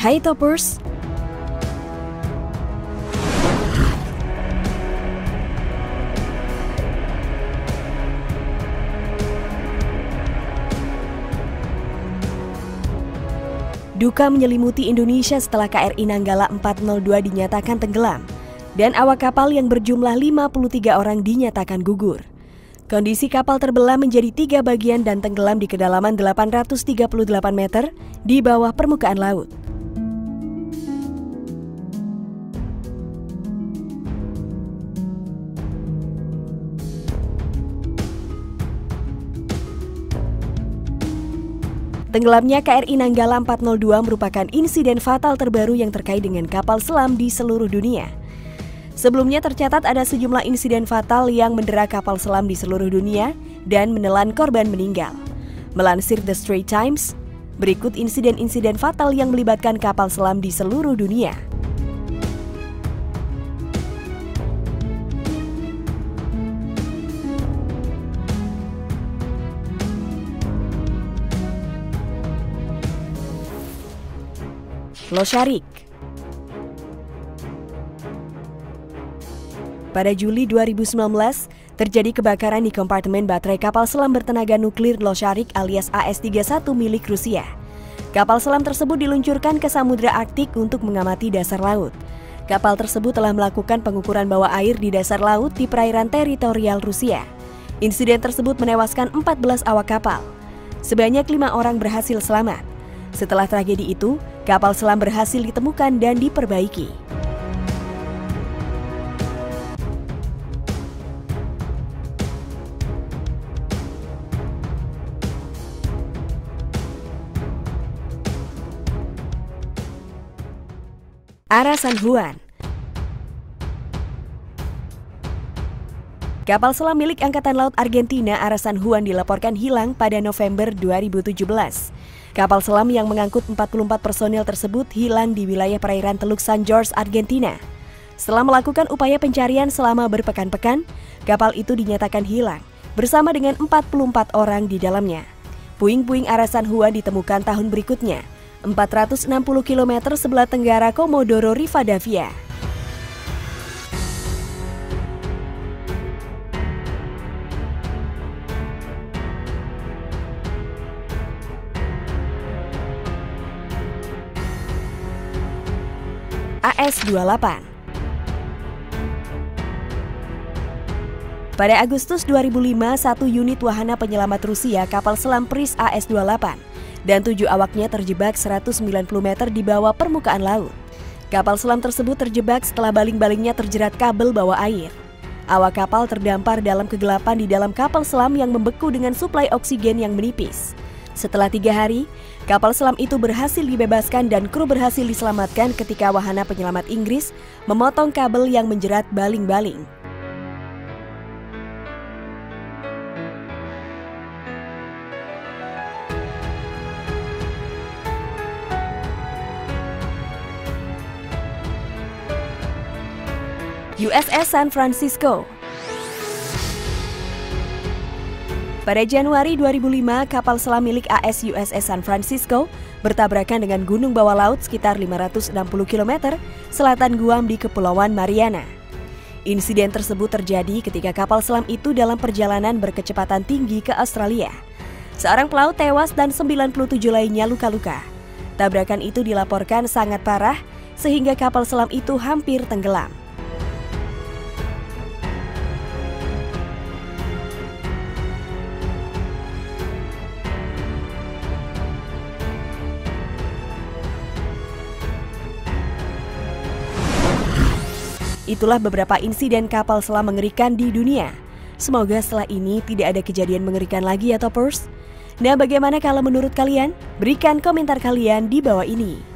Hai Toppers! Duka menyelimuti Indonesia setelah KRI Nanggala 402 dinyatakan tenggelam dan awak kapal yang berjumlah 53 orang dinyatakan gugur. Kondisi kapal terbelah menjadi tiga bagian dan tenggelam di kedalaman 838 meter di bawah permukaan laut. Tenggelamnya KRI Nanggala 402 merupakan insiden fatal terbaru yang terkait dengan kapal selam di seluruh dunia. Sebelumnya tercatat ada sejumlah insiden fatal yang mendera kapal selam di seluruh dunia dan menelan korban meninggal. Melansir The Straits Times, berikut insiden-insiden fatal yang melibatkan kapal selam di seluruh dunia. Losharik. Pada Juli 2019, terjadi kebakaran di kompartemen baterai kapal selam bertenaga nuklir Losharik alias AS-31 milik Rusia. Kapal selam tersebut diluncurkan ke Samudra Arktik untuk mengamati dasar laut. Kapal tersebut telah melakukan pengukuran bawah air di dasar laut di perairan teritorial Rusia. Insiden tersebut menewaskan 14 awak kapal. Sebanyak lima orang berhasil selamat. Setelah tragedi itu, kapal selam berhasil ditemukan dan diperbaiki. Arasan Juan Kapal selam milik Angkatan Laut Argentina Arasan Juan dilaporkan hilang pada November 2017. Kapal selam yang mengangkut 44 personil tersebut hilang di wilayah perairan Teluk San Jorge, Argentina. Setelah melakukan upaya pencarian selama berpekan-pekan, kapal itu dinyatakan hilang bersama dengan 44 orang di dalamnya. Puing-puing Arasan Juan ditemukan tahun berikutnya, 460 km sebelah tenggara Komodoro Rivadavia. AS-28. Pada Agustus 2005, satu unit wahana penyelamat Rusia kapal selam Pris AS-28 dan tujuh awaknya terjebak 190 meter di bawah permukaan laut. Kapal selam tersebut terjebak setelah baling-balingnya terjerat kabel bawah air. Awak kapal terdampar dalam kegelapan di dalam kapal selam yang membeku dengan suplai oksigen yang menipis. Setelah tiga hari, kapal selam itu berhasil dibebaskan dan kru berhasil diselamatkan ketika wahana penyelamat Inggris memotong kabel yang menjerat baling-baling. USS San Francisco Pada Januari 2005, kapal selam milik AS USS San Francisco bertabrakan dengan gunung bawah laut sekitar 560 km selatan Guam di Kepulauan Mariana. Insiden tersebut terjadi ketika kapal selam itu dalam perjalanan berkecepatan tinggi ke Australia. Seorang pelaut tewas dan 97 lainnya luka-luka. Tabrakan itu dilaporkan sangat parah sehingga kapal selam itu hampir tenggelam. Itulah beberapa insiden kapal selam mengerikan di dunia. Semoga setelah ini tidak ada kejadian mengerikan lagi ya toppers. Nah bagaimana kalau menurut kalian? Berikan komentar kalian di bawah ini.